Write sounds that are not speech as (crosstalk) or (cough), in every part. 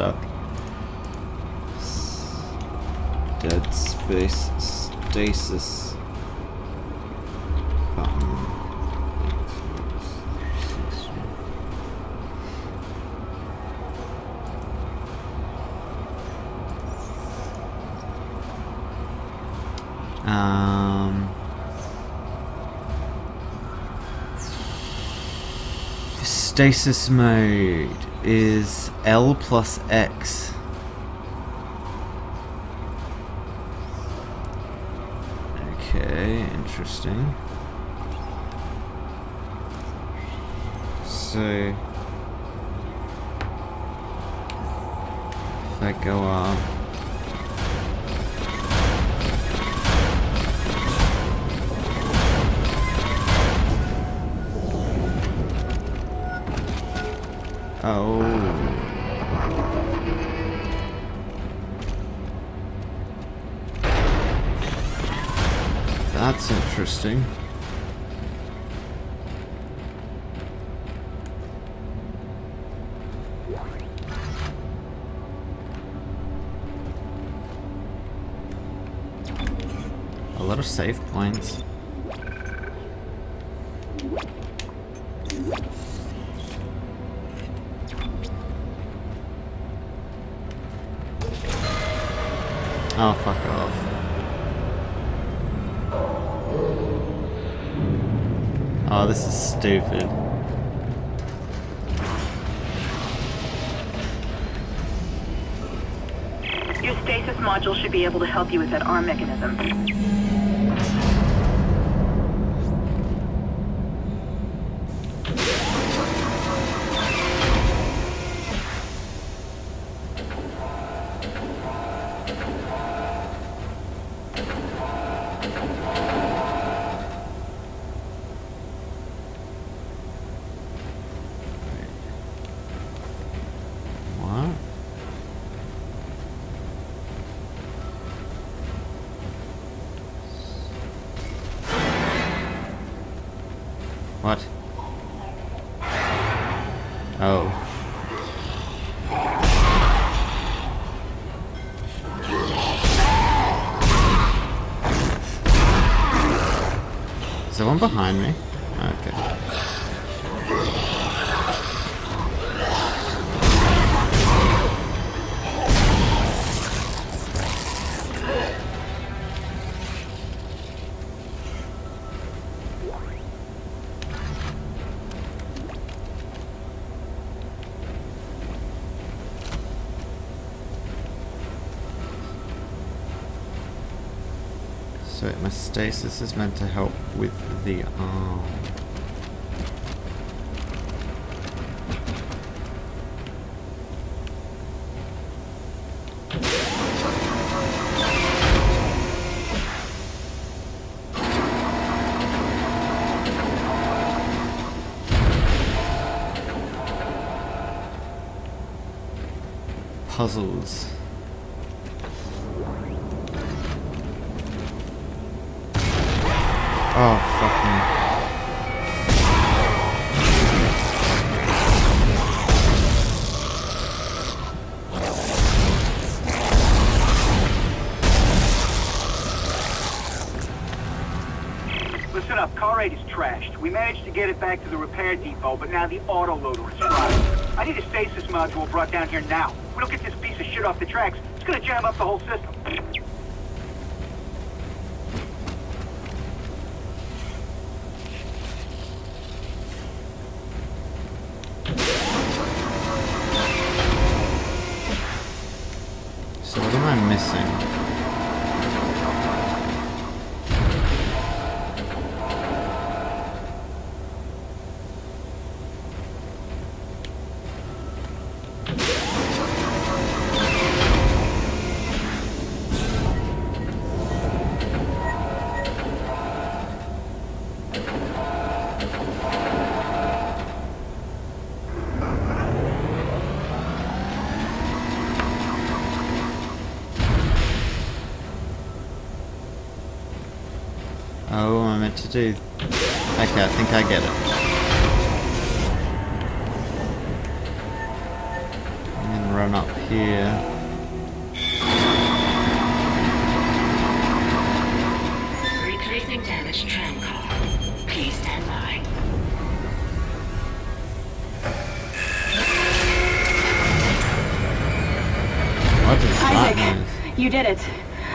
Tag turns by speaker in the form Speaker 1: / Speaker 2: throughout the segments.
Speaker 1: stuck. Dead space stasis. Um, stasis mode is L plus X. Okay, interesting. So, if I go up. Oh. That's interesting. A lot of save points. Oh, fuck off. Oh, this is stupid.
Speaker 2: Your stasis module should be able to help you with that arm mechanism.
Speaker 1: One behind me? Okay. Stasis is meant to help with the arm. Puzzles.
Speaker 3: To get it back to the repair depot, but now the autoloader is fried. I need a stasis module brought down here now. We don't get this piece of shit off the tracks, it's gonna jam up the whole system.
Speaker 1: So what am I missing? Oh, what am I meant to do? Okay, I think I get it. And then run up here.
Speaker 4: Replacing damaged tram car. Please stand by.
Speaker 1: What is that
Speaker 5: Isaac, you did it.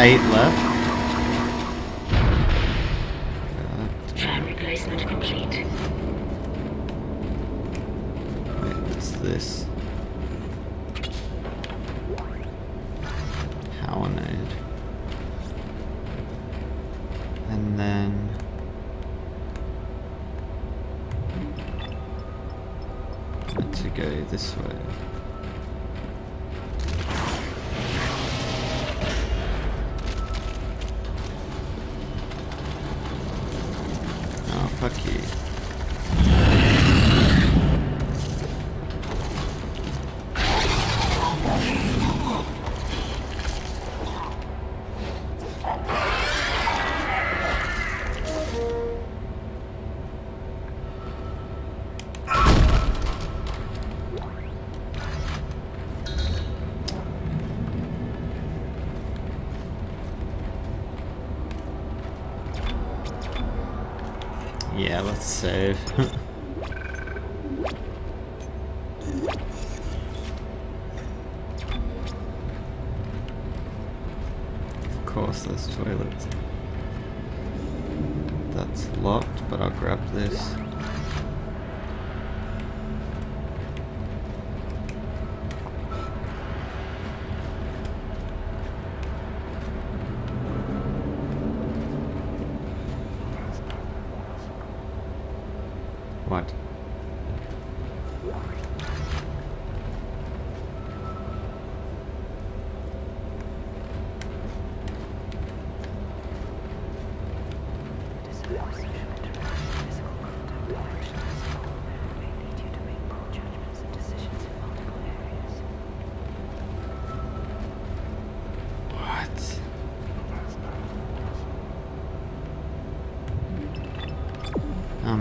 Speaker 1: Eight left.
Speaker 4: Tram replacement complete.
Speaker 1: wait, what's this? Howonade. And then to go this way. Save. (laughs)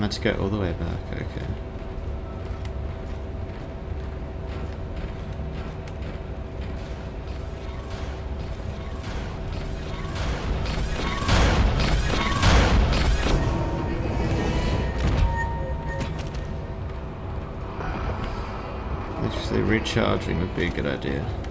Speaker 1: Oh, to go all the way back, okay. Actually, recharging would be a good idea.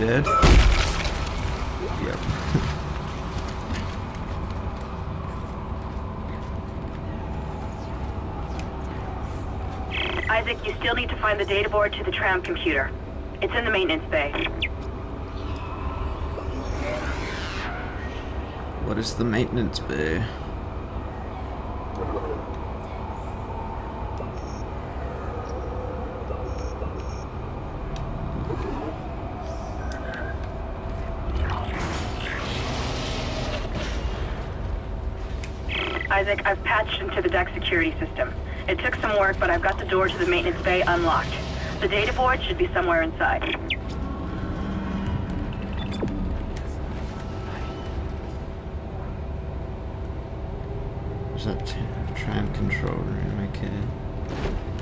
Speaker 1: Dead? Yep.
Speaker 2: Isaac, you still need to find the data board to the tram computer. It's in the maintenance bay.
Speaker 1: what is the maintenance bay?
Speaker 2: Isaac, I've patched into the deck security system. It took some work, but I've got the door to the maintenance bay unlocked. The data board should be somewhere inside.
Speaker 1: Is that tram control room, okay.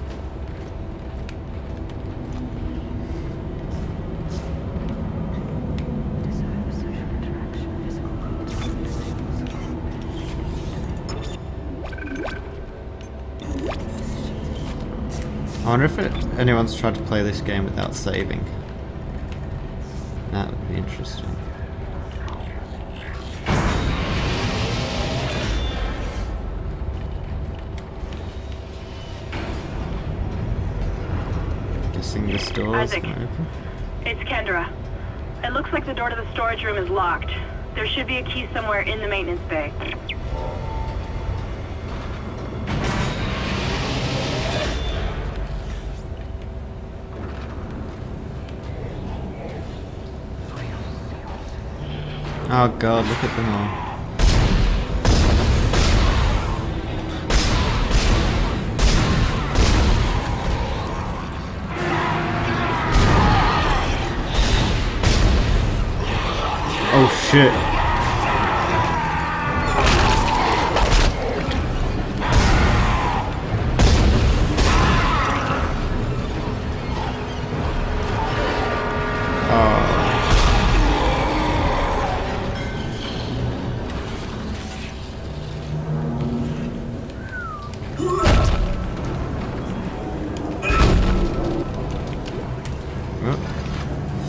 Speaker 1: I wonder if it, anyone's tried to play this game without saving. That would be interesting. Guessing this door is open.
Speaker 2: It's Kendra. It looks like the door to the storage room is locked. There should be a key somewhere in the maintenance bay.
Speaker 1: Oh god, look at them all. Oh shit.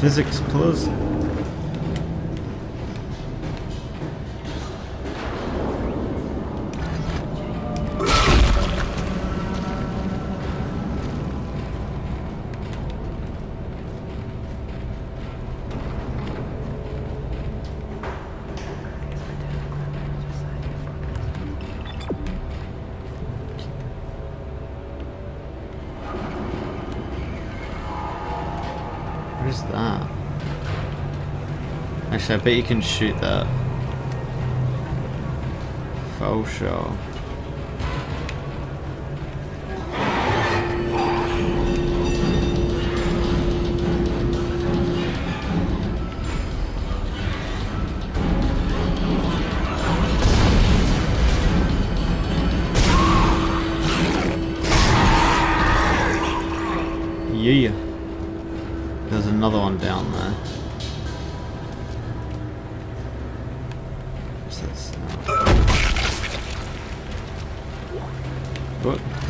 Speaker 1: Physics plus. Is that? Actually, I bet you can shoot that. Faux show. Down. What's this? What?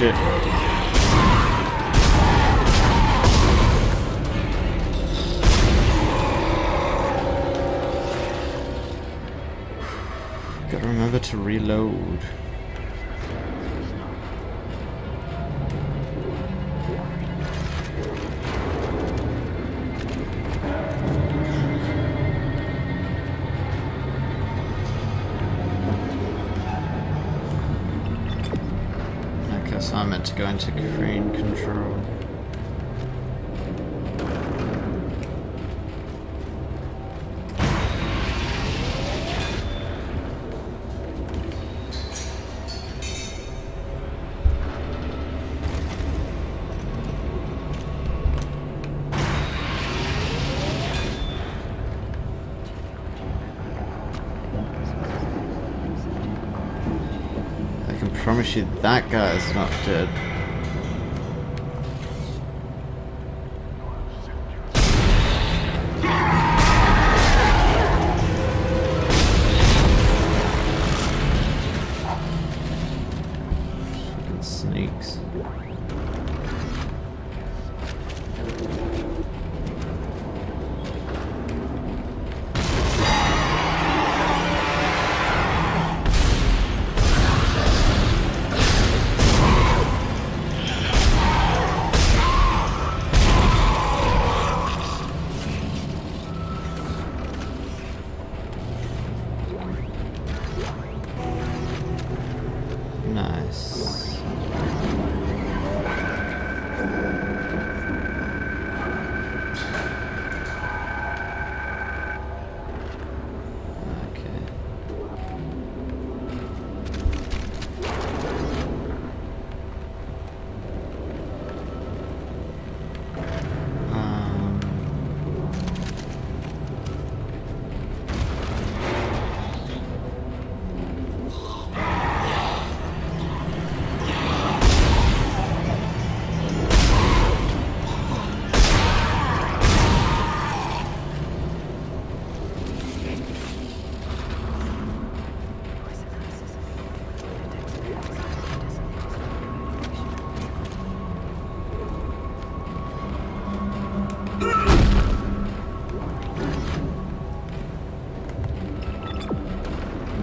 Speaker 1: Shit. Gotta remember to reload. Go into crane control. I can promise you that guy is not dead.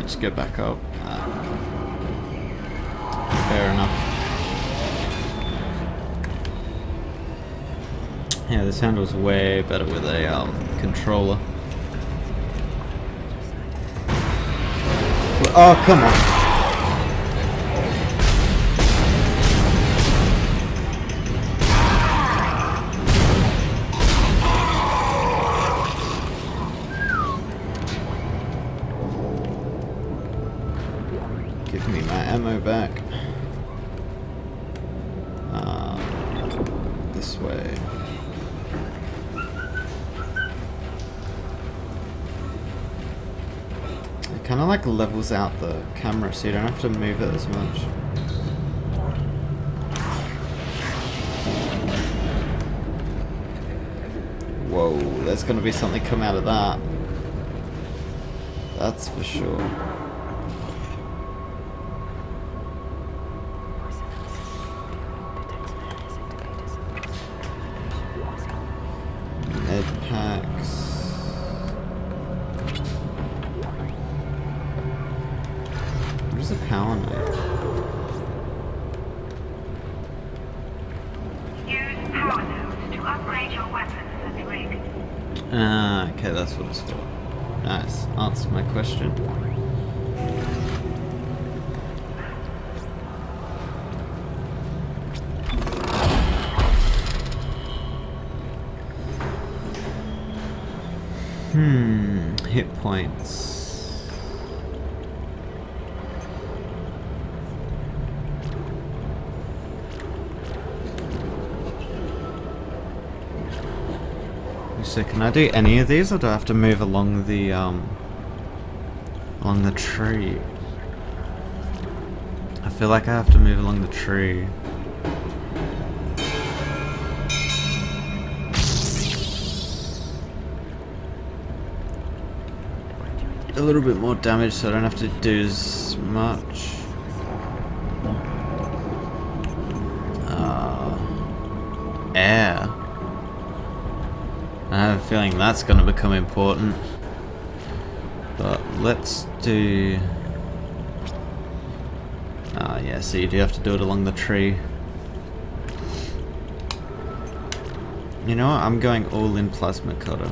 Speaker 1: Let's get back up. Uh, fair enough. Yeah, this handles way better with a um, controller. Oh, come on. Way. It kind of like levels out the camera so you don't have to move it as much. Whoa, there's gonna be something come out of that. That's for sure.
Speaker 6: Use power nodes to upgrade your weapons and rig.
Speaker 1: Ah, okay, that's what it's for. Nice. Answered my question. Hmm, hit points. So can I do any of these or do I have to move along the um along the tree? I feel like I have to move along the tree. A little bit more damage so I don't have to do as much. Uh, air. Feeling that's going to become important. But let's do... Ah, yeah, so you do have to do it along the tree. You know what, I'm going all in plasma cutter.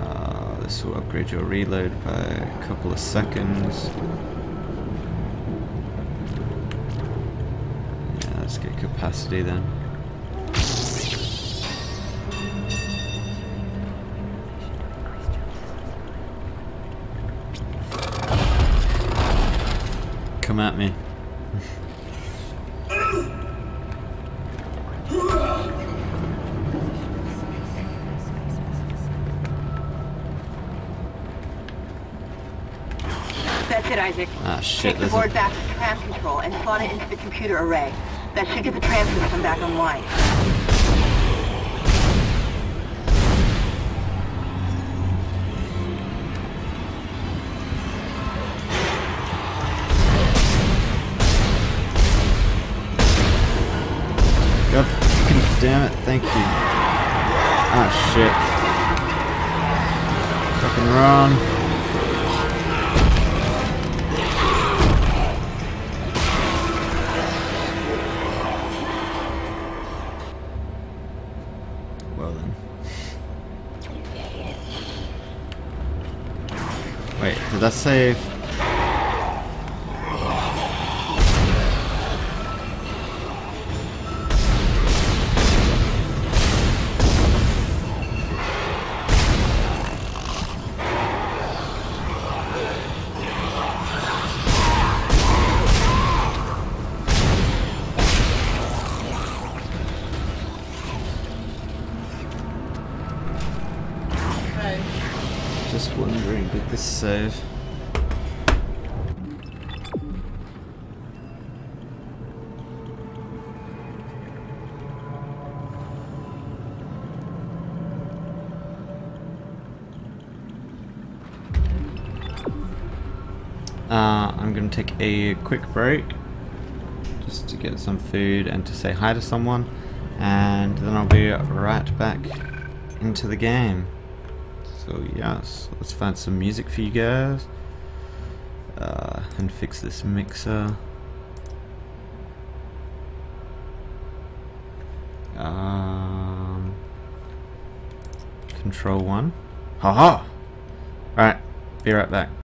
Speaker 1: Uh, this will upgrade your reload by a couple of seconds. Yeah, let's get capacity then. Come at me.
Speaker 2: That's it, Isaac.
Speaker 1: Ah shit,
Speaker 2: Take the board back to tram control and slot it into the computer array. That should get the system back online.
Speaker 1: Thank you. Ah shit. Fucking run. Well then. Wait, did that save? Save. Uh, I'm going to take a quick break just to get some food and to say hi to someone and then I'll be right back into the game. So yes, let's find some music for you guys uh, and fix this mixer. Um, control one. Haha! Alright, be right back.